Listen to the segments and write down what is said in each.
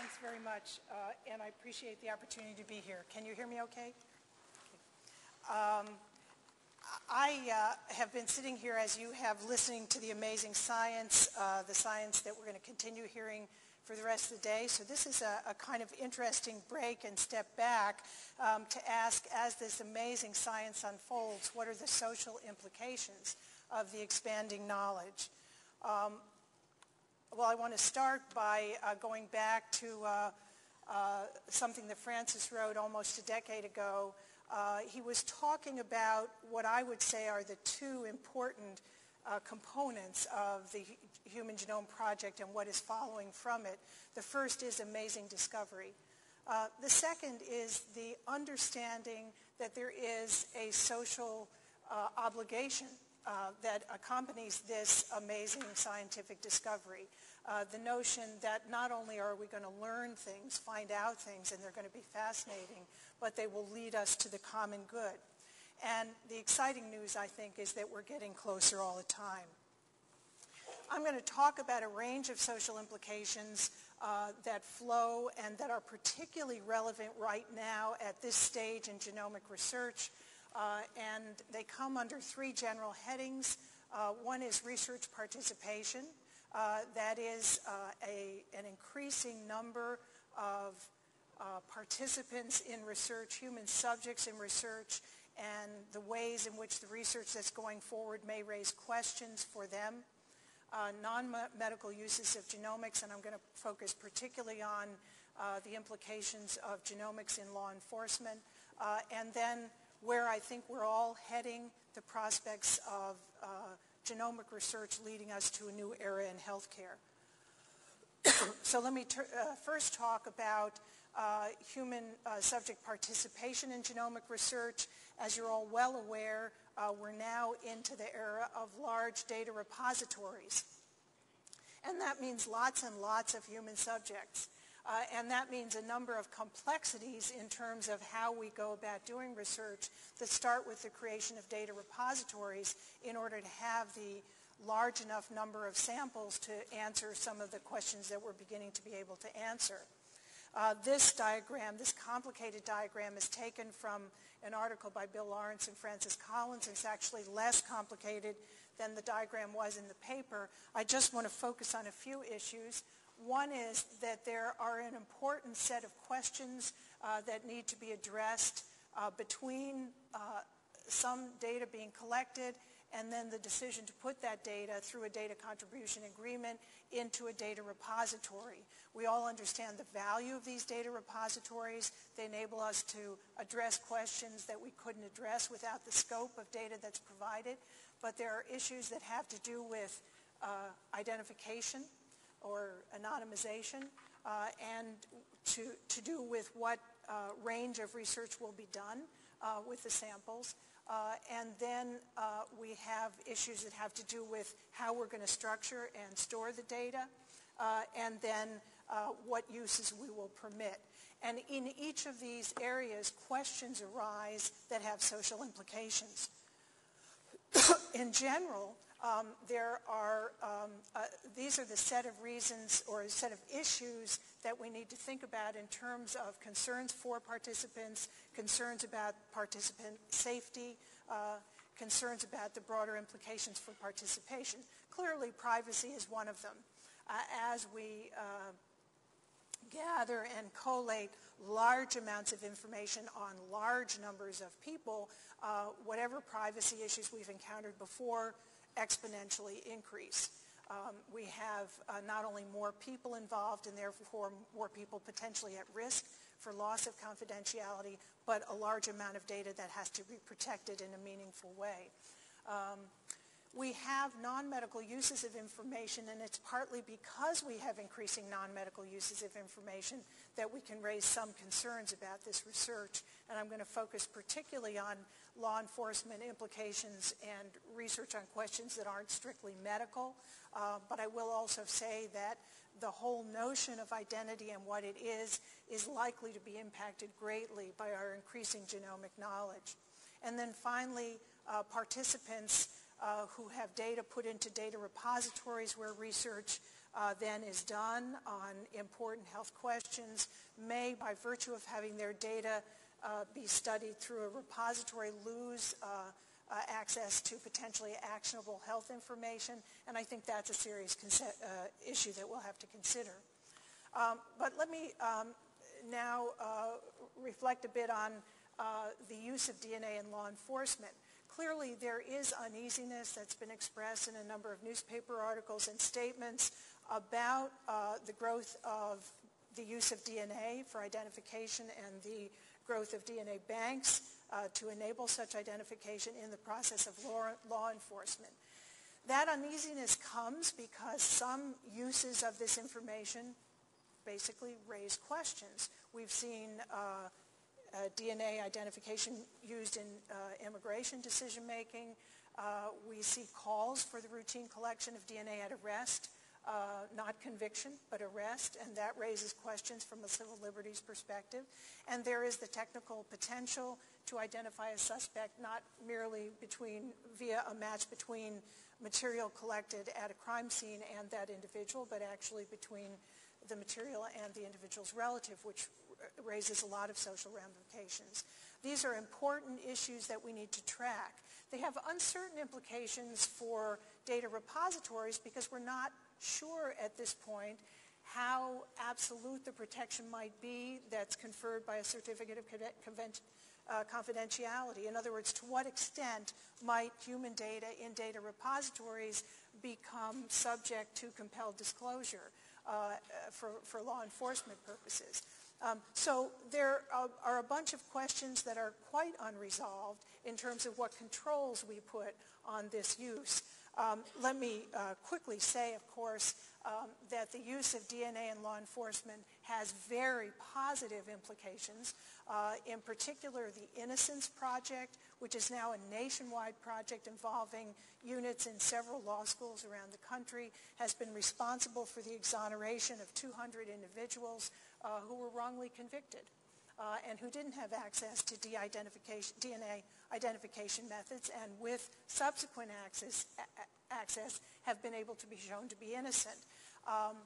thanks very much, uh, and I appreciate the opportunity to be here. Can you hear me okay? Um, I uh, have been sitting here as you have listening to the amazing science, uh, the science that we're going to continue hearing for the rest of the day. So this is a, a kind of interesting break and step back um, to ask, as this amazing science unfolds, what are the social implications of the expanding knowledge? Um, well, I want to start by uh, going back to uh, uh, something that Francis wrote almost a decade ago. Uh, he was talking about what I would say are the two important uh, components of the Human Genome Project and what is following from it. The first is amazing discovery. Uh, the second is the understanding that there is a social obligation uh, that accompanies this amazing scientific discovery. Uh, the notion that not only are we going to learn things, find out things, and they're going to be fascinating, but they will lead us to the common good. And the exciting news, I think, is that we're getting closer all the time. I'm going to talk about a range of social implications uh, that flow and that are particularly relevant right now at this stage in genomic research uh, and they come under three general headings. Uh, one is research participation. Uh, that is uh, a, an increasing number of uh, participants in research, human subjects in research, and the ways in which the research that's going forward may raise questions for them. Uh, non-medical uses of genomics, and I'm going to focus particularly on the implications of genomics in law enforcement. and then where I think we're all heading, the prospects of uh, genomic research leading us to a new era in healthcare. so let me uh, first talk about uh, human uh, subject participation in genomic research. As you're all well aware, uh, we're now into the era of large data repositories. And that means lots and lots of human subjects. Uh, and that means a number of complexities in terms of how we go about doing research that start with the creation of data repositories in order to have the large enough number of samples to answer some of the questions that we're beginning to be able to answer. Uh, this diagram, this complicated diagram, is taken from an article by Bill Lowrance and Francis Collins. It's actually less complicated than the diagram was in the paper. I just want to focus on a few issues. One is that there are an important set of questions uh, that need to be addressed uh, between uh, some data being collected and then the decision to put that data through a data contribution agreement into a data repository. We all understand the value of these data repositories. They enable us to address questions that we couldn't address without the scope of data that's provided. But there are issues that have to do with uh, identification or anonymization, uh, and to, to do with what uh, range of research will be done uh, with the samples. Uh, and then uh, we have issues that have to do with how we're going to structure and store the data, uh, and then what uses we will permit. And in each of these areas, questions arise that have social implications. in general, um, there are, um, uh, these are the set of reasons or a set of issues that we need to think about in terms of concerns for participants, concerns about participant safety, uh, concerns about the broader implications for participation. Clearly, privacy is one of them. Uh, as we uh, gather and collate large amounts of information on large numbers of people, uh, whatever privacy issues we've encountered before exponentially increase. Um, we have uh, not only more people involved and therefore more people potentially at risk for loss of confidentiality, but a large amount of data that has to be protected in a meaningful way. Um, we have non-medical uses of information, and it's partly because we have increasing non-medical uses of information that we can raise some concerns about this research. And I'm going to focus particularly on law enforcement implications and research on questions that aren't strictly medical. Uh, but I will also say that the whole notion of identity and what it is is likely to be impacted greatly by our increasing genomic knowledge. And then finally, uh, participants uh, who have data put into data repositories where research uh, than is done on important health questions may, by virtue of having their data be studied through a repository, lose uh, uh, access to potentially actionable health information, and I think that's a serious uh, issue that we'll have to consider. Um, but let me um, now reflect a bit on the use of DNA in law enforcement. Clearly, there is uneasiness that's been expressed in a number of newspaper articles and statements about uh, the growth of the use of DNA for identification and the growth of DNA banks uh, to enable such identification in the process of law, law enforcement. That uneasiness comes because some uses of this information basically raise questions. We've seen uh, uh, DNA identification used in uh, immigration decision making. Uh, we see calls for the routine collection of DNA at arrest uh, not conviction, but arrest, and that raises questions from a civil liberties perspective. And there is the technical potential to identify a suspect not merely between via a match between material collected at a crime scene and that individual, but actually between the material and the individual's relative, which raises a lot of social ramifications. These are important issues that we need to track. They have uncertain implications for data repositories because we're not sure at this point how absolute the protection might be that's conferred by a certificate of uh, confidentiality. In other words, to what extent might human data in data repositories become subject to compelled disclosure uh, for, for law enforcement purposes? Um, so there are a bunch of questions that are quite unresolved in terms of what controls we put on this use. Um, let me uh, quickly say, of course, um, that the use of DNA in law enforcement has very positive implications. Uh, in particular, the Innocence Project, which is now a nationwide project involving units in several law schools around the country, has been responsible for the exoneration of 200 individuals uh, who were wrongly convicted uh, and who didn't have access to de-identification, DNA identification methods and with subsequent access, access have been able to be shown to be innocent. Um,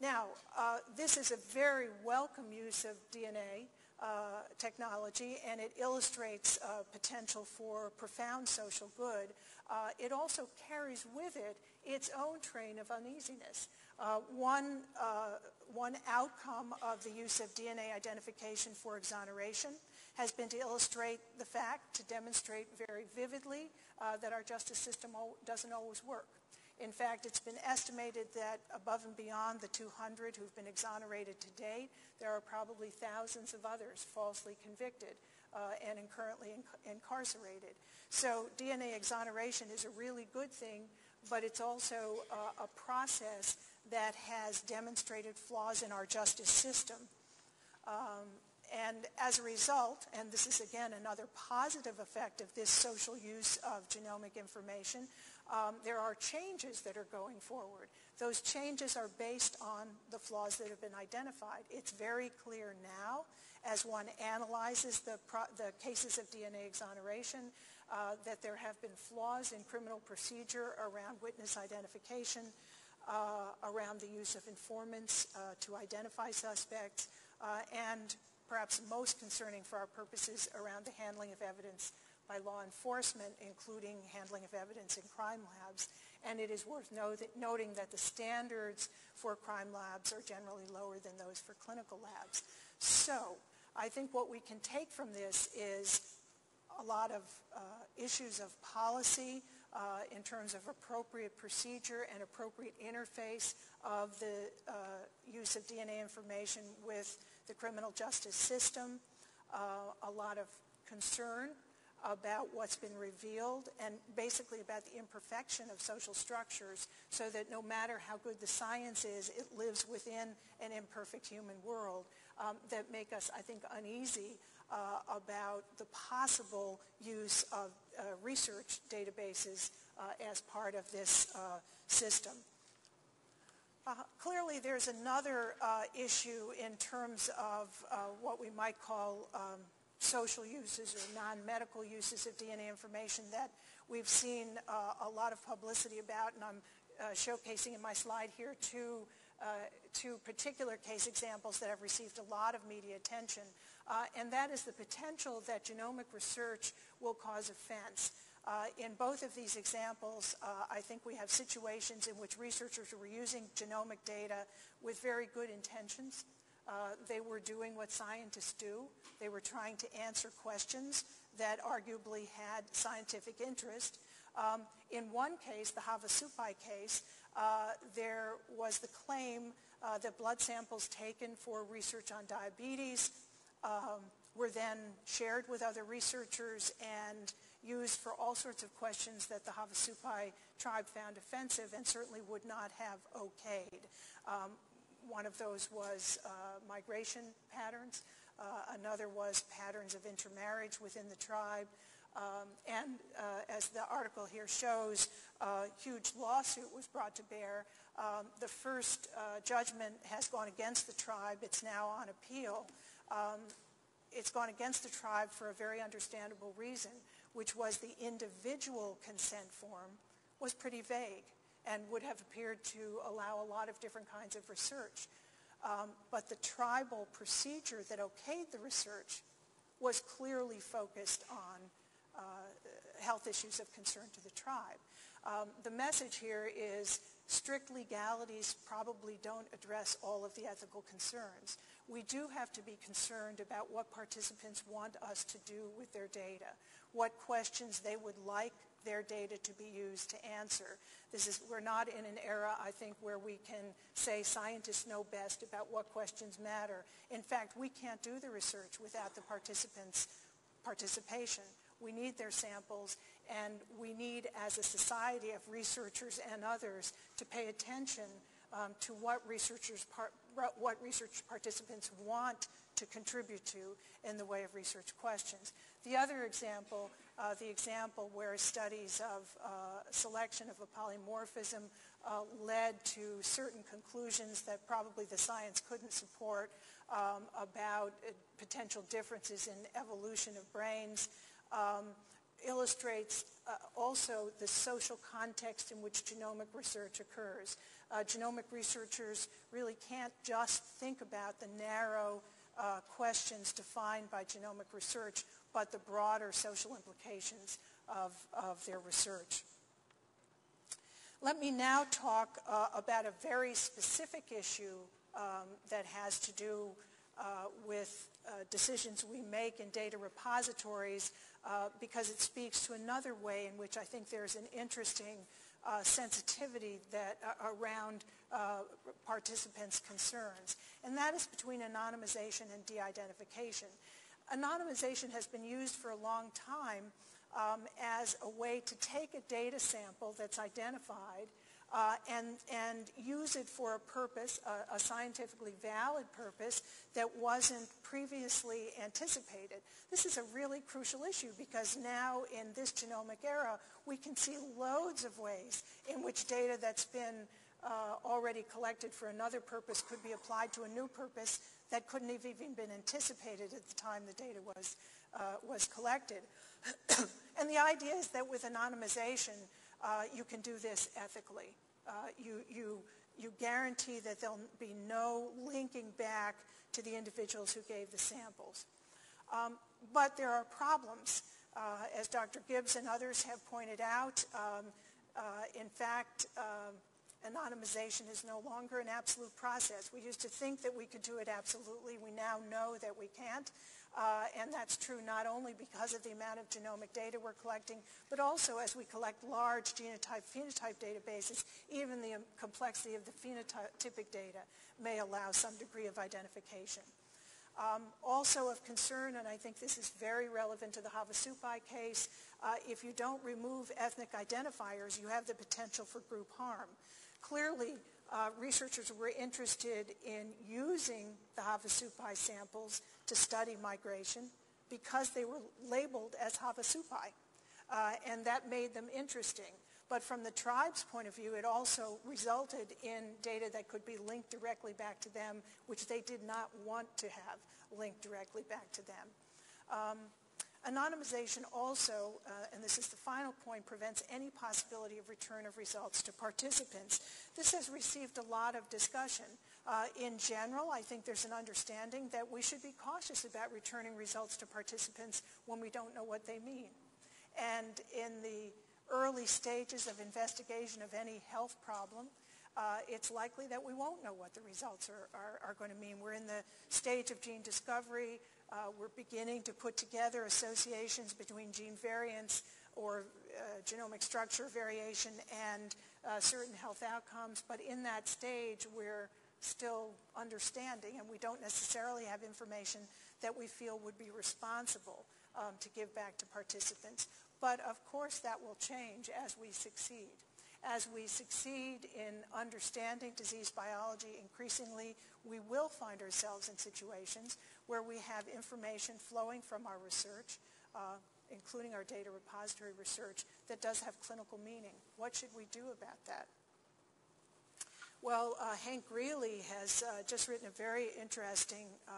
now, uh, this is a very welcome use of DNA uh, technology, and it illustrates uh, potential for profound social good. Uh, it also carries with it its own train of uneasiness. Uh, one, uh, one outcome of the use of DNA identification for exoneration has been to illustrate the fact, to demonstrate very vividly uh, that our justice system doesn't always work. In fact, it's been estimated that above and beyond the 200 who've been exonerated to date, there are probably thousands of others falsely convicted uh, and currently inc- incarcerated. So DNA exoneration is a really good thing, but it's also uh, a process that has demonstrated flaws in our justice system. Um, and as a result, and this is again another positive effect of this social use of genomic information, um, there are changes that are going forward. Those changes are based on the flaws that have been identified. It's very clear now as one analyzes the, the cases of DNA exoneration uh, that there have been flaws in criminal procedure around witness identification, uh, around the use of informants uh, to identify suspects, uh, and perhaps most concerning for our purposes around the handling of evidence by law enforcement, including handling of evidence in crime labs. And it is worth noting that the standards for crime labs are generally lower than those for clinical labs. So I think what we can take from this is a lot of uh, issues of policy uh, in terms of appropriate procedure and appropriate interface of the uh, use of DNA information with the criminal justice system, uh, a lot of concern about what's been revealed and basically about the imperfection of social structures so that no matter how good the science is, it lives within an imperfect human world um, that make us, I think, uneasy uh, about the possible use of uh, research databases uh, as part of this uh, system. Uh, clearly, there's another uh, issue in terms of what we might call um, social uses or non-medical uses of DNA information that we've seen uh, a lot of publicity about, and I'm uh, showcasing in my slide here two, uh, two particular case examples that have received a lot of media attention, uh, and that is the potential that genomic research will cause offense. Uh, in both of these examples, uh, I think we have situations in which researchers were using genomic data with very good intentions. Uh, they were doing what scientists do. They were trying to answer questions that arguably had scientific interest. Um, in one case, the Havasupai case, uh, there was the claim uh, that blood samples taken for research on diabetes um, were then shared with other researchers and used for all sorts of questions that the Havasupai tribe found offensive and certainly would not have okayed. Um, one of those was uh, migration patterns. Uh, another was patterns of intermarriage within the tribe. Um, and uh, as the article here shows, a huge lawsuit was brought to bear. Um, the first uh, judgment has gone against the tribe. It's now on appeal. Um, it's gone against the tribe for a very understandable reason, which was the individual consent form was pretty vague and would have appeared to allow a lot of different kinds of research. Um, but the tribal procedure that okayed the research was clearly focused on uh, health issues of concern to the tribe. Um, the message here is strict legalities probably don't address all of the ethical concerns. We do have to be concerned about what participants want us to do with their data, what questions they would like their data to be used to answer. This is, we're not in an era, I think, where we can say scientists know best about what questions matter. In fact, we can't do the research without the participants' participation. We need their samples, and we need, as a society of researchers and others, to pay attention um, to what researchers par- what research participants want to contribute to in the way of research questions. The other example, uh, the example where studies of uh, selection of a polymorphism uh, led to certain conclusions that probably the science couldn't support um, about uh, potential differences in evolution of brains. Um, illustrates uh, also the social context in which genomic research occurs. Uh, genomic researchers really can't just think about the narrow uh, questions defined by genomic research, but the broader social implications of, of their research. Let me now talk uh, about a very specific issue um, that has to do uh, with uh, decisions we make in data repositories uh, because it speaks to another way in which I think there's an interesting uh, sensitivity that uh, around uh, participants' concerns, and that is between anonymization and de-identification. Anonymization has been used for a long time um, as a way to take a data sample that's identified uh, and, and use it for a purpose, a, a, scientifically valid purpose that wasn't previously anticipated. This is a really crucial issue because now in this genomic era, we can see loads of ways in which data that's been uh, already collected for another purpose could be applied to a new purpose that couldn't have even been anticipated at the time the data was, uh, was collected. and the idea is that with anonymization, uh, you can do this ethically. Uh, you, you, you guarantee that there'll be no linking back to the individuals who gave the samples. Um, but there are problems. Uh, as Dr. Gibbs and others have pointed out, um, uh, in fact, um, anonymization is no longer an absolute process. We used to think that we could do it absolutely. We now know that we can't. Uh, and that's true not only because of the amount of genomic data we're collecting, but also as we collect large genotype-phenotype databases, even the um, complexity of the phenotypic data may allow some degree of identification. Um, also of concern, and I think this is very relevant to the Havasupai case, uh, if you don't remove ethnic identifiers, you have the potential for group harm. Clearly, uh, researchers were interested in using the Havasupai samples to study migration because they were labeled as Havasupai, uh, and that made them interesting. But from the tribe's point of view, it also resulted in data that could be linked directly back to them, which they did not want to have linked directly back to them. Um, Anonymization also, uh, and this is the final point, prevents any possibility of return of results to participants. This has received a lot of discussion. Uh, in general, I think there's an understanding that we should be cautious about returning results to participants when we don't know what they mean. And in the early stages of investigation of any health problem, uh, it's likely that we won't know what the results are, are, are, going to mean. We're in the stage of gene discovery. Uh, we're beginning to put together associations between gene variants or uh, genomic structure variation and uh, certain health outcomes. But in that stage, we're still understanding, and we don't necessarily have information that we feel would be responsible um, to give back to participants. But of course, that will change as we succeed. As we succeed in understanding disease biology increasingly, we will find ourselves in situations where we have information flowing from our research, uh, including our data repository research, that does have clinical meaning. What should we do about that? Well, uh, Hank Greeley has uh, just written a very interesting uh,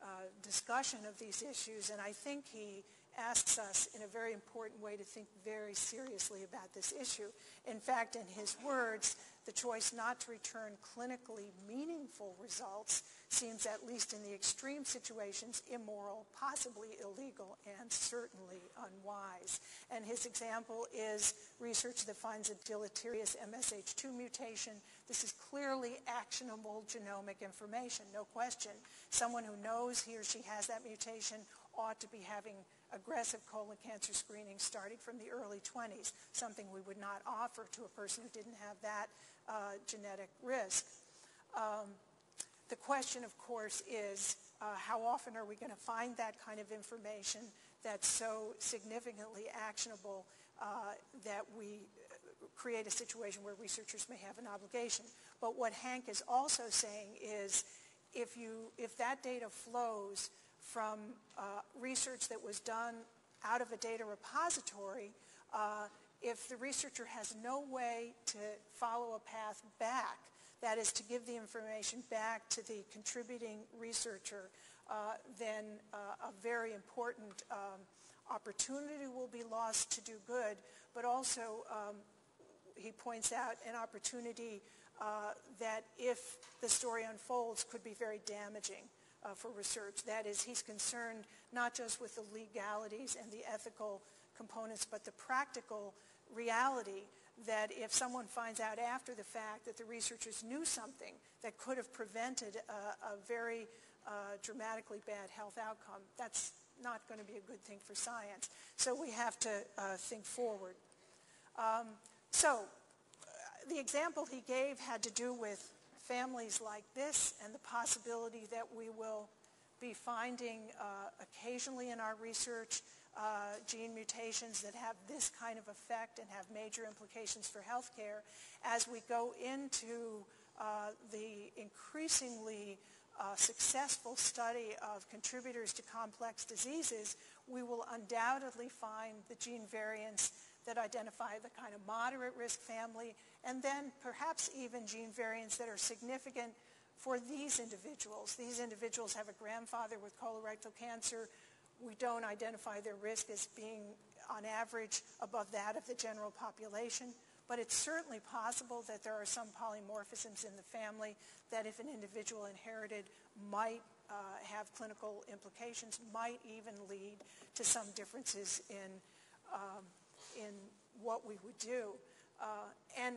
uh, discussion of these issues, and I think he asks us in a very important way to think very seriously about this issue. In fact, in his words, the choice not to return clinically meaningful results seems, at least in the extreme situations, immoral, possibly illegal, and certainly unwise. And his example is research that finds a deleterious MSH2 mutation. This is clearly actionable genomic information, no question. Someone who knows he or she has that mutation ought to be having aggressive colon cancer screening starting from the early 20s, something we would not offer to a person who didn't have that uh, genetic risk. Um, the question, of course, is uh, how often are we going to find that kind of information that's so significantly actionable uh, that we uh, create a situation where researchers may have an obligation. But what Hank is also saying is if, you, if that data flows from uh, research that was done out of a data repository, uh, if the researcher has no way to follow a path back, that is to give the information back to the contributing researcher, uh, then uh, a very important um, opportunity will be lost to do good, but also um, he points out an opportunity uh, that if the story unfolds could be very damaging uh, for research. That is, he's concerned not just with the legalities and the ethical components, but the practical reality that if someone finds out after the fact that the researchers knew something that could have prevented a, a very uh, dramatically bad health outcome, that's not going to be a good thing for science. So we have to uh, think forward. Um, so uh, the example he gave had to do with families like this and the possibility that we will be finding uh, occasionally in our research uh, gene mutations that have this kind of effect and have major implications for healthcare as we go into uh, the increasingly uh, successful study of contributors to complex diseases, we will undoubtedly find the gene variants that identify the kind of moderate risk family, and then perhaps even gene variants that are significant for these individuals. These individuals have a grandfather with colorectal cancer. We don't identify their risk as being, on average, above that of the general population. But it's certainly possible that there are some polymorphisms in the family that if an individual inherited might uh, have clinical implications, might even lead to some differences in um, in what we would do. Uh, and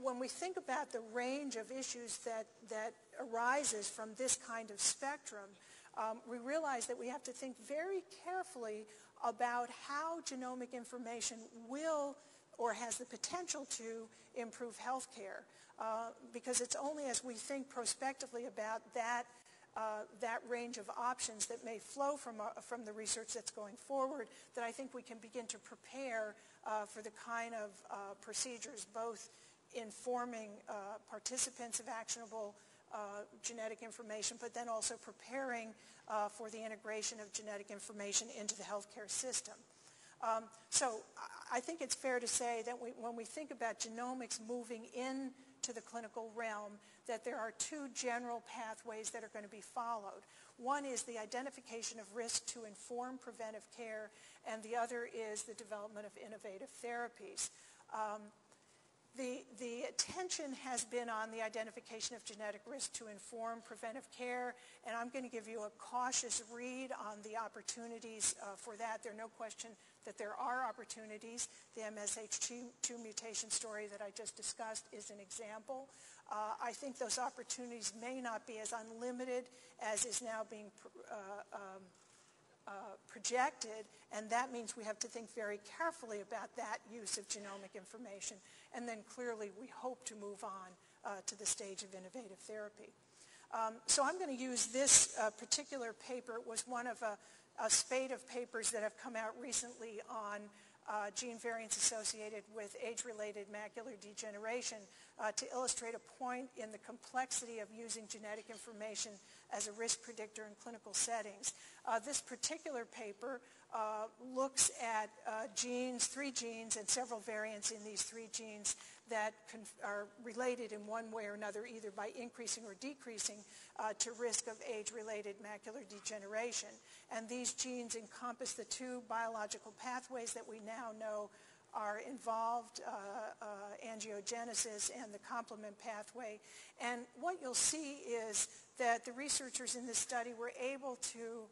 when we think about the range of issues that, that arises from this kind of spectrum, um, we realize that we have to think very carefully about how genomic information will or has the potential to improve health care. Uh, because it's only as we think prospectively about that uh, that range of options that may flow from, uh, from the research that's going forward that I think we can begin to prepare uh, for the kind of uh, procedures, both informing uh, participants of actionable genetic information, but then also preparing for the integration of genetic information into the healthcare system. Um, so I think it's fair to say that we, when we think about genomics moving in to the clinical realm that there are two general pathways that are going to be followed. One is the identification of risk to inform preventive care, and the other is the development of innovative therapies. Um, the, the, attention has been on the identification of genetic risk to inform preventive care, and I'm going to give you a cautious read on the opportunities uh, for that. There are no question that there are opportunities. The MSH2 mutation story that I just discussed is an example. Uh, I think those opportunities may not be as unlimited as is now being uh, um, uh, projected, and that means we have to think very carefully about that use of genomic information. And then clearly we hope to move on uh, to the stage of innovative therapy. Um, so I'm going to use this uh, particular paper. It was one of a, a, spate of papers that have come out recently on uh, gene variants associated with age-related macular degeneration uh, to illustrate a point in the complexity of using genetic information as a risk predictor in clinical settings. Uh, this particular paper uh, looks at uh, genes, three genes, and several variants in these three genes that are related in one way or another, either by increasing or decreasing uh, to risk of age-related macular degeneration. And these genes encompass the two biological pathways that we now know are involved, uh, uh, angiogenesis and the complement pathway. And what you'll see is that the researchers in this study were able to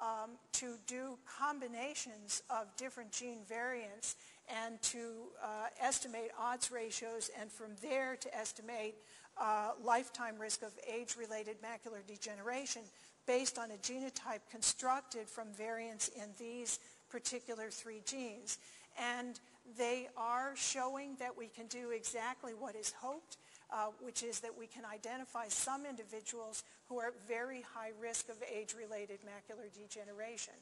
um, to do combinations of different gene variants and to uh, estimate odds ratios and from there to estimate uh, lifetime risk of age-related macular degeneration based on a genotype constructed from variants in these particular three genes. And they are showing that we can do exactly what is hoped, uh, which is that we can identify some individuals who are at very high risk of age-related macular degeneration.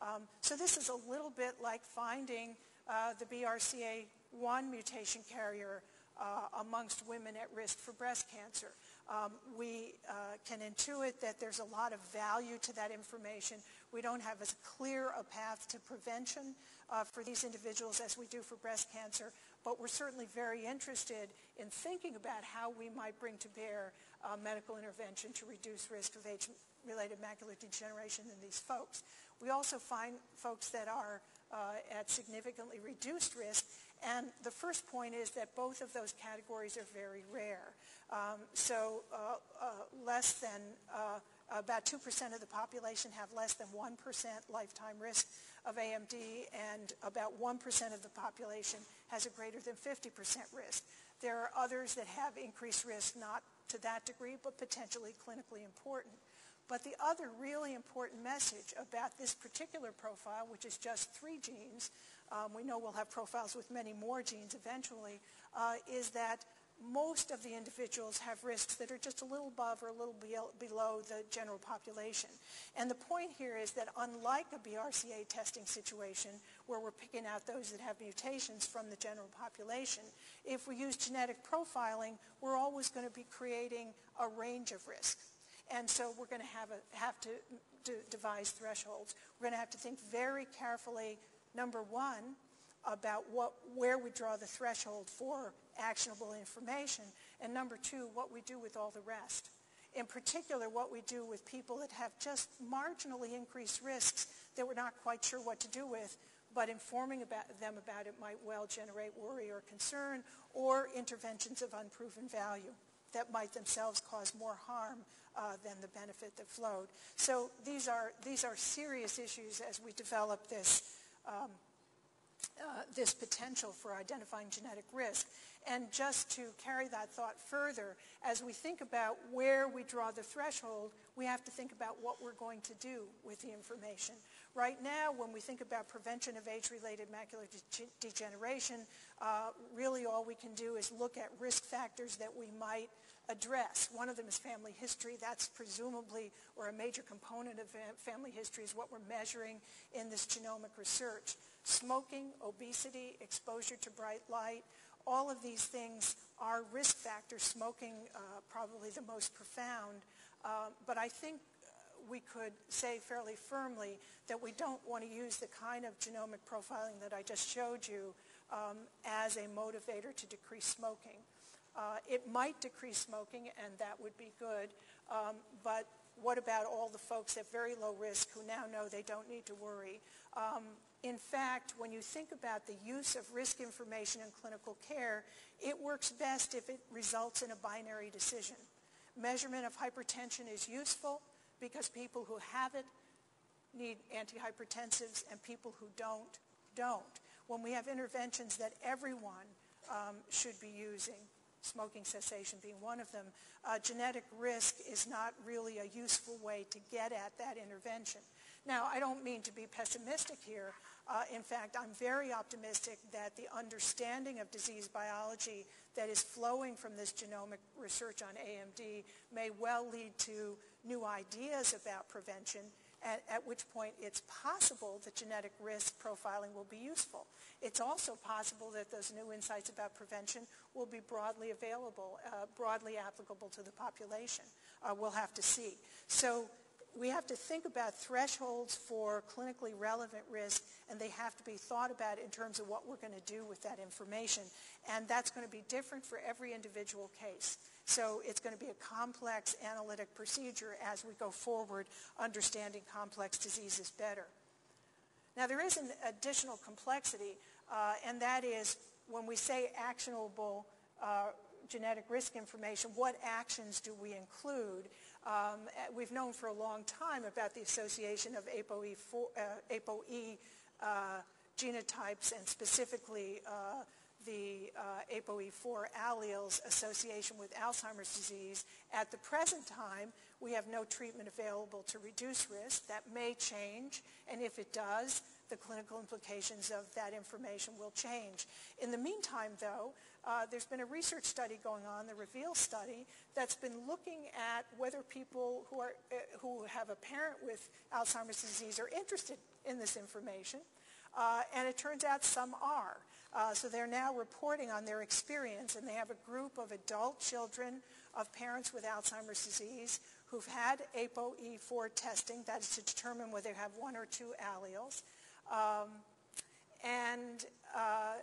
Um, so this is a little bit like finding uh, the BRCA1 mutation carrier uh, amongst women at risk for breast cancer. Um, we uh, can intuit that there's a lot of value to that information. We don't have as clear a path to prevention uh, for these individuals as we do for breast cancer, but we're certainly very interested in thinking about how we might bring to bear uh, medical intervention to reduce risk of age-related macular degeneration in these folks. We also find folks that are uh, at significantly reduced risk, and the first point is that both of those categories are very rare. Um, so uh, uh less than uh, about 2% of the population have less than 1% lifetime risk of AMD, and about 1% of the population has a greater than 50% risk. There are others that have increased risk, not to that degree, but potentially clinically important. But the other really important message about this particular profile, which is just three genes, um, we know we'll have profiles with many more genes eventually, uh, is that most of the individuals have risks that are just a little above or a little below the general population. And the point here is that unlike a BRCA testing situation where we're picking out those that have mutations from the general population, if we use genetic profiling, we're always going to be creating a range of risk. And so we're going to have, a, have to devise thresholds. We're going to have to think very carefully, number one, about what, where we draw the threshold for actionable information, and number two, what we do with all the rest. In particular, what we do with people that have just marginally increased risks that we're not quite sure what to do with, but informing about them about it might well generate worry or concern, or interventions of unproven value that might themselves cause more harm uh, than the benefit that flowed. So these are, these are serious issues as we develop this um, uh, this potential for identifying genetic risk. And just to carry that thought further, as we think about where we draw the threshold, we have to think about what we're going to do with the information. Right now, when we think about prevention of age-related macular de degeneration, uh, really all we can do is look at risk factors that we might address. One of them is family history. That's presumably, or a major component of family history is what we're measuring in this genomic research. Smoking, obesity, exposure to bright light, all of these things are risk factors, smoking uh, probably the most profound. Uh, but I think uh, we could say fairly firmly that we don't want to use the kind of genomic profiling that I just showed you um, as a motivator to decrease smoking. Uh, it might decrease smoking, and that would be good. Um, but what about all the folks at very low risk who now know they don't need to worry? Um, in fact, when you think about the use of risk information in clinical care, it works best if it results in a binary decision. Measurement of hypertension is useful because people who have it need antihypertensives and people who don't, don't. When we have interventions that everyone um, should be using, smoking cessation being one of them, uh, genetic risk is not really a useful way to get at that intervention. Now, I don't mean to be pessimistic here. Uh, in fact, I'm very optimistic that the understanding of disease biology that is flowing from this genomic research on AMD may well lead to new ideas about prevention, at, at, which point it's possible that genetic risk profiling will be useful. It's also possible that those new insights about prevention will be broadly available, uh, broadly applicable to the population. Uh, we'll have to see. So we have to think about thresholds for clinically relevant risk, and they have to be thought about in terms of what we're going to do with that information. And that's going to be different for every individual case. So it's going to be a complex analytic procedure as we go forward, understanding complex diseases better. Now, there is an additional complexity, uh, and that is when we say actionable uh, genetic risk information, what actions do we include? Um, we've known for a long time about the association of ApoE4, uh, ApoE uh, genotypes and specifically uh, the uh, ApoE4 alleles association with Alzheimer's disease. At the present time, we have no treatment available to reduce risk. That may change, and if it does, the clinical implications of that information will change. In the meantime, though, uh, there's been a research study going on, the REVEAL study, that's been looking at whether people who, are, uh, who have a parent with Alzheimer's disease are interested in this information. Uh, and it turns out some are. Uh, so they're now reporting on their experience, and they have a group of adult children of parents with Alzheimer's disease who've had ApoE4 testing, that is to determine whether they have one or two alleles. Um, and uh,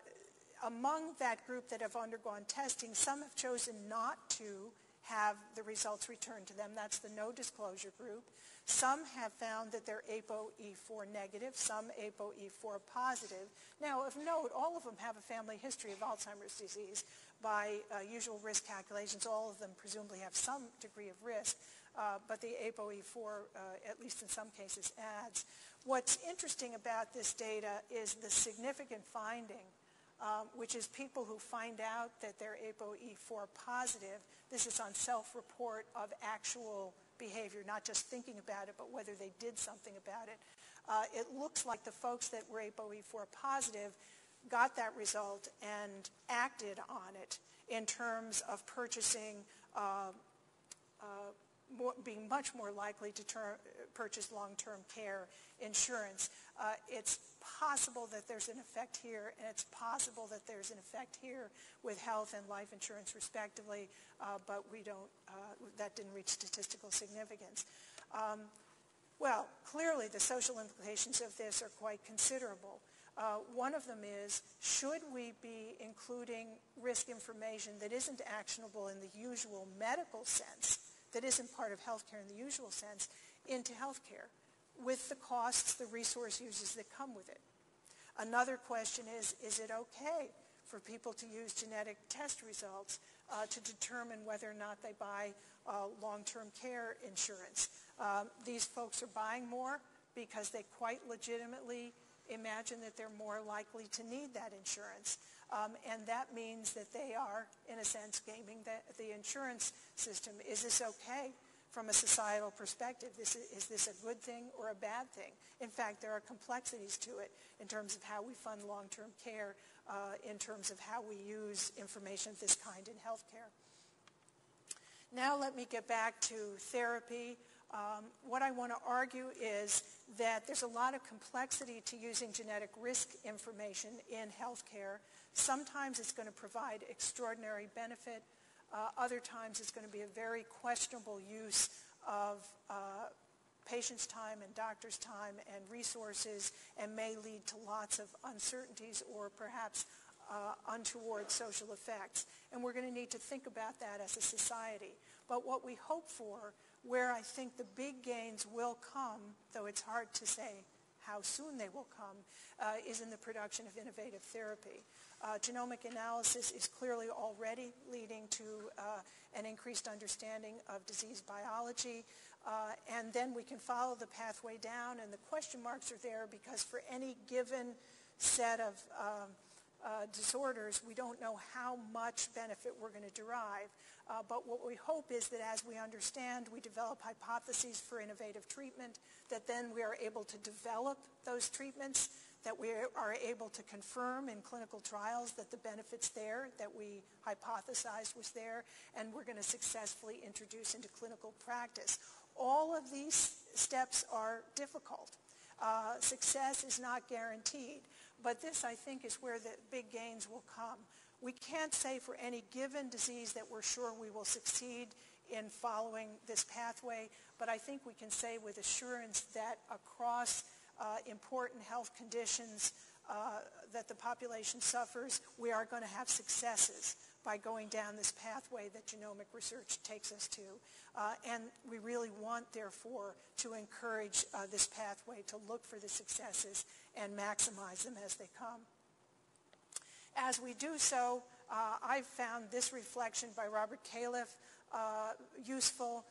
among that group that have undergone testing, some have chosen not to have the results returned to them. That's the no disclosure group. Some have found that they're ApoE4 negative, some ApoE4 positive. Now, of note, all of them have a family history of Alzheimer's disease. By uh, usual risk calculations, all of them presumably have some degree of risk, uh, but the ApoE4, uh, at least in some cases, adds. What's interesting about this data is the significant finding um, which is people who find out that they're ApoE4 positive. This is on self-report of actual behavior, not just thinking about it, but whether they did something about it. Uh, it looks like the folks that were ApoE4 positive got that result and acted on it in terms of purchasing, uh, more, being much more likely to purchase long-term care insurance. Uh, it's possible that there's an effect here, and it's possible that there's an effect here with health and life insurance respectively, uh, but we don't, uh, that didn't reach statistical significance. Um, well, clearly the social implications of this are quite considerable. Uh, one of them is, should we be including risk information that isn't actionable in the usual medical sense, that isn't part of healthcare in the usual sense, into healthcare? with the costs, the resource uses that come with it. Another question is, is it okay for people to use genetic test results uh, to determine whether or not they buy uh, long-term care insurance? Um, these folks are buying more because they quite legitimately imagine that they're more likely to need that insurance. Um, and that means that they are, in a sense, gaming the, the insurance system. Is this okay? from a societal perspective. This is, is, this a good thing or a bad thing? In fact, there are complexities to it in terms of how we fund long-term care, uh, in terms of how we use information of this kind in healthcare. Now let me get back to therapy. Um, what I want to argue is that there's a lot of complexity to using genetic risk information in healthcare. Sometimes it's going to provide extraordinary benefit. Uh, other times it's going to be a very questionable use of uh, patients' time and doctors' time and resources and may lead to lots of uncertainties or perhaps uh, untoward social effects. And we're going to need to think about that as a society. But what we hope for, where I think the big gains will come, though it's hard to say how soon they will come, uh, is in the production of innovative therapy. Uh, genomic analysis is clearly already leading to uh, an increased understanding of disease biology. Uh, and then we can follow the pathway down, and the question marks are there because for any given set of um, uh, disorders, we don't know how much benefit we're going to derive. Uh, but what we hope is that as we understand, we develop hypotheses for innovative treatment, that then we are able to develop those treatments that we are able to confirm in clinical trials that the benefits there that we hypothesized was there, and we're going to successfully introduce into clinical practice. All of these steps are difficult. Uh, success is not guaranteed, but this, I think, is where the big gains will come. We can't say for any given disease that we're sure we will succeed in following this pathway, but I think we can say with assurance that across uh, important health conditions uh, that the population suffers, we are going to have successes by going down this pathway that genomic research takes us to. Uh, and we really want, therefore, to encourage uh, this pathway to look for the successes and maximize them as they come. As we do so, uh, I've found this reflection by Robert Califf uh, useful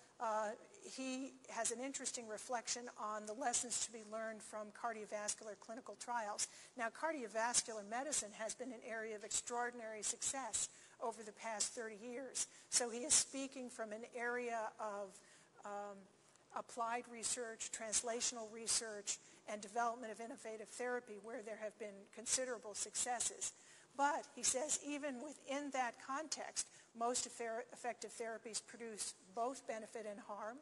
he has an interesting reflection on the lessons to be learned from cardiovascular clinical trials. Now, cardiovascular medicine has been an area of extraordinary success over the past 30 years. So he is speaking from an area of um, applied research, translational research, and development of innovative therapy where there have been considerable successes. But he says even within that context, most effective therapies produce both benefit and harm.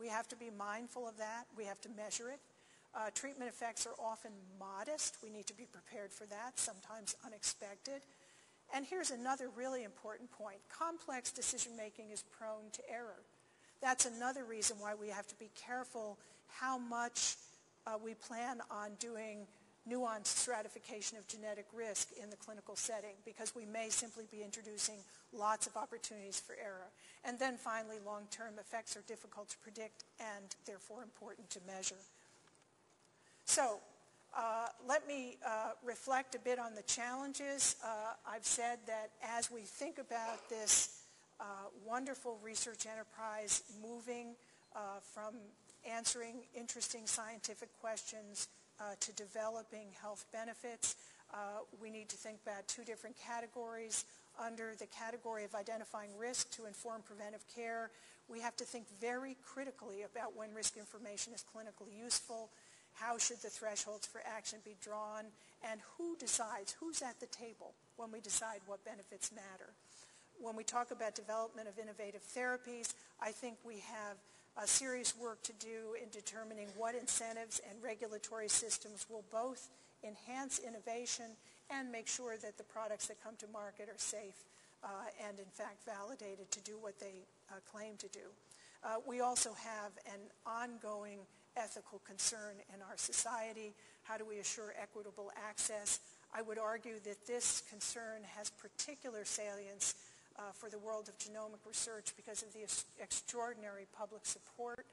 We have to be mindful of that. We have to measure it. Uh, treatment effects are often modest. We need to be prepared for that, sometimes unexpected. And here's another really important point. Complex decision making is prone to error. That's another reason why we have to be careful how much uh, we plan on doing nuanced stratification of genetic risk in the clinical setting because we may simply be introducing lots of opportunities for error. And then finally, long-term effects are difficult to predict and therefore important to measure. So uh, let me uh, reflect a bit on the challenges. Uh, I've said that as we think about this uh, wonderful research enterprise moving uh, from answering interesting scientific questions uh, to developing health benefits. Uh, we need to think about two different categories. Under the category of identifying risk to inform preventive care, we have to think very critically about when risk information is clinically useful, how should the thresholds for action be drawn, and who decides, who's at the table when we decide what benefits matter. When we talk about development of innovative therapies, I think we have uh, serious work to do in determining what incentives and regulatory systems will both enhance innovation and make sure that the products that come to market are safe uh, and in fact validated to do what they uh, claim to do. Uh, we also have an ongoing ethical concern in our society. How do we assure equitable access? I would argue that this concern has particular salience uh, for the world of genomic research because of the extraordinary public support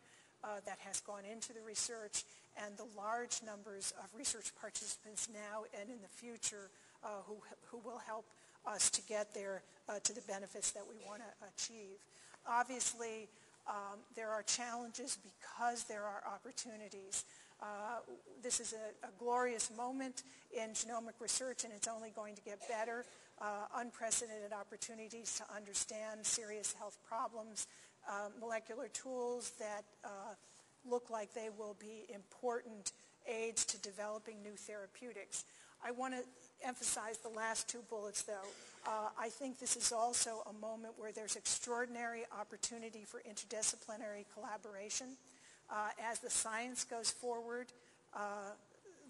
uh, that has gone into the research and the large numbers of research participants now and in the future uh, who, who will help us to get there uh, to the benefits that we want to achieve. Obviously, um, there are challenges because there are opportunities. Uh, this is a, a, glorious moment in genomic research, and it's only going to get better uh, unprecedented opportunities to understand serious health problems, uh, molecular tools that uh, look like they will be important aids to developing new therapeutics. I want to emphasize the last two bullets, though. Uh, I think this is also a moment where there's extraordinary opportunity for interdisciplinary collaboration. Uh, as the science goes forward, uh,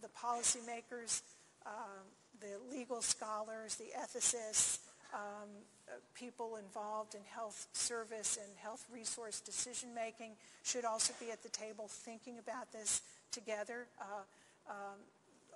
the policymakers, the legal scholars, the ethicists, um, people involved in health service and health resource decision making should also be at the table thinking about this together. Uh, um,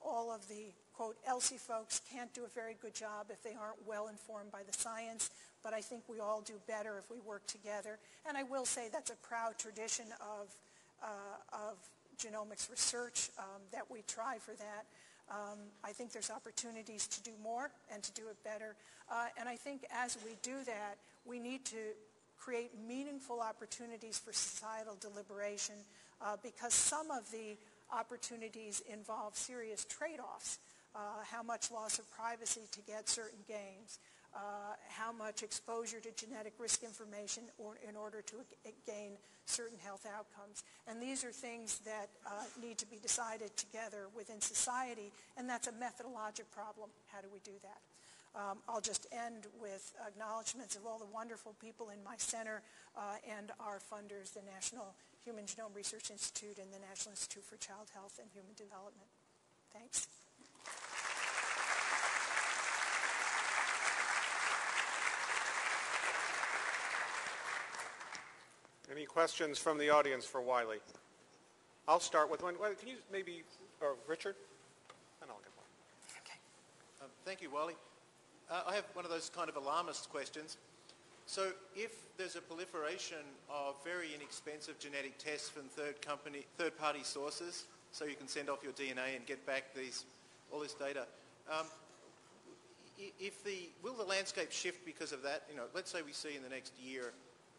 all of the, quote, ELSI folks can't do a very good job if they aren't well informed by the science, but I think we all do better if we work together. And I will say that's a proud tradition of, uh, of genomics research, um, that we try for that. Um, I think there's opportunities to do more and to do it better. Uh, and I think as we do that, we need to create meaningful opportunities for societal deliberation uh, because some of the opportunities involve serious trade-offs. Uh, how much loss of privacy to get certain gains, uh, how much exposure to genetic risk information or, in order to gain certain health outcomes. And these are things that uh, need to be decided together within society, and that's a methodologic problem. How do we do that? Um, I'll just end with acknowledgments of all the wonderful people in my center uh, and our funders, the National Human Genome Research Institute and the National Institute for Child Health and Human Development. Thanks. Questions from the audience for Wylie? I'll start with one. Can you maybe, or Richard? And I'll get one. Okay. Um, thank you, Wylie. Uh, I have one of those kind of alarmist questions. So if there's a proliferation of very inexpensive genetic tests from third company, third-party sources, so you can send off your DNA and get back these, all this data, um, if the, will the landscape shift because of that? You know, let's say we see in the next year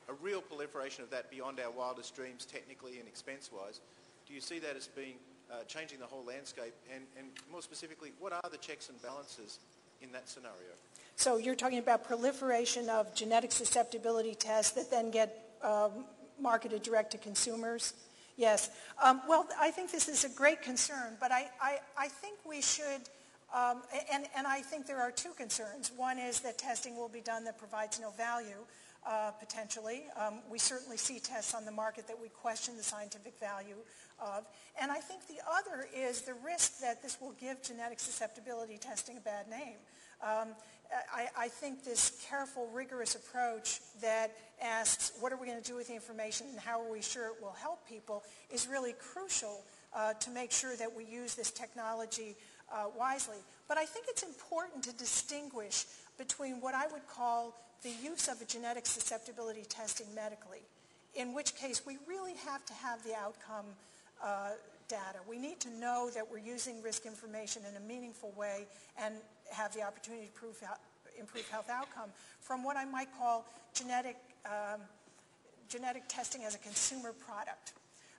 a real proliferation of that beyond our wildest dreams technically and expense-wise. Do you see that as being uh, changing the whole landscape? And, and more specifically, what are the checks and balances in that scenario? So you're talking about proliferation of genetic susceptibility tests that then get um, marketed direct to consumers? Yes. Um, well, I think this is a great concern, but I, I, I think we should, um, and, and I think there are two concerns. One is that testing will be done that provides no value uh, potentially. Um, we certainly see tests on the market that we question the scientific value of. And I think the other is the risk that this will give genetic susceptibility testing a bad name. Um, I, I, think this careful, rigorous approach that asks what are we going to do with the information and how are we sure it will help people is really crucial uh, to make sure that we use this technology uh, wisely. But I think it's important to distinguish between what I would call the use of a genetic susceptibility testing medically, in which case we really have to have the outcome uh, data. We need to know that we're using risk information in a meaningful way and have the opportunity to prove, improve health outcome from what I might call genetic, um, genetic testing as a consumer product.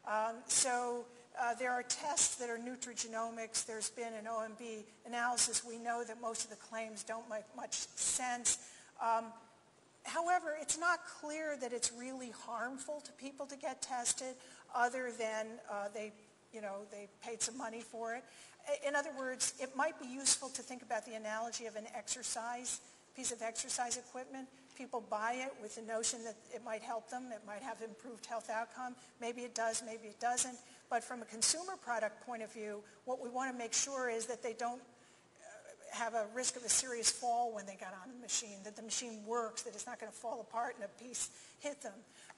Um, so uh, there are tests that are nutrigenomics. There's been an OMB analysis. We know that most of the claims don't make much sense. Um, However, it's not clear that it's really harmful to people to get tested other than uh, they, you know, they paid some money for it. In other words, it might be useful to think about the analogy of an exercise, piece of exercise equipment. People buy it with the notion that it might help them, it might have improved health outcome. Maybe it does, maybe it doesn't. But from a consumer product point of view, what we want to make sure is that they don't have a risk of a serious fall when they got on the machine, that the machine works, that it's not going to fall apart and a piece hit them.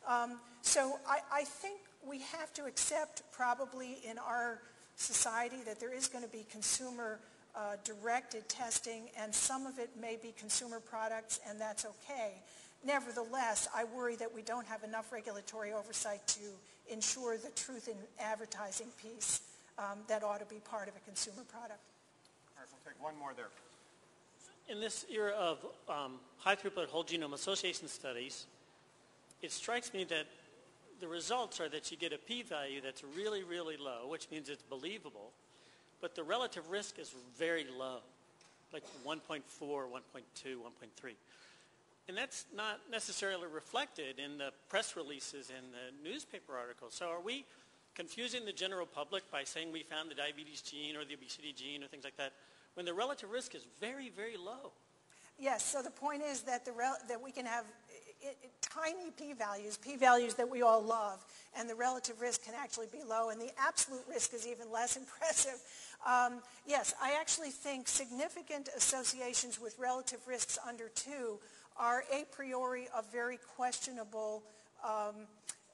Um, so I, I think we have to accept probably in our society that there is going to be consumer uh, directed testing and some of it may be consumer products and that's okay. Nevertheless, I worry that we don't have enough regulatory oversight to ensure the truth in advertising piece um, that ought to be part of a consumer product take one more there. In this era of um, high-throughput whole genome association studies, it strikes me that the results are that you get a p-value that's really, really low, which means it's believable, but the relative risk is very low, like 1.4, 1.2, 1.3. And that's not necessarily reflected in the press releases and the newspaper articles. So are we confusing the general public by saying we found the diabetes gene or the obesity gene or things like that when the relative risk is very, very low. Yes, so the point is that, the that we can have it, it, tiny p-values, p-values that we all love, and the relative risk can actually be low, and the absolute risk is even less impressive. Um, yes, I actually think significant associations with relative risks under 2 are a priori of very questionable um,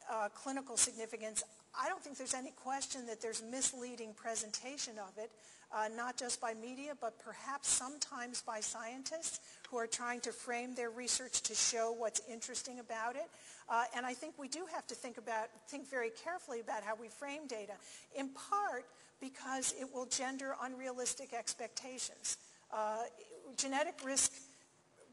uh, clinical significance, I don't think there's any question that there's misleading presentation of it, uh, not just by media, but perhaps sometimes by scientists who are trying to frame their research to show what's interesting about it. Uh, and I think we do have to think about, think very carefully about how we frame data, in part because it will gender unrealistic expectations. Uh, genetic risk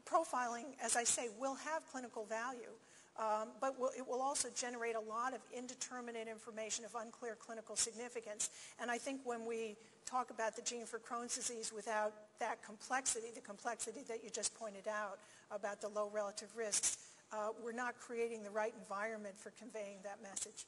profiling, as I say, will have clinical value, um, but will, it will also generate a lot of indeterminate information of unclear clinical significance. And I think when we talk about the gene for Crohn's disease without that complexity, the complexity that you just pointed out about the low relative risks, uh, we're not creating the right environment for conveying that message.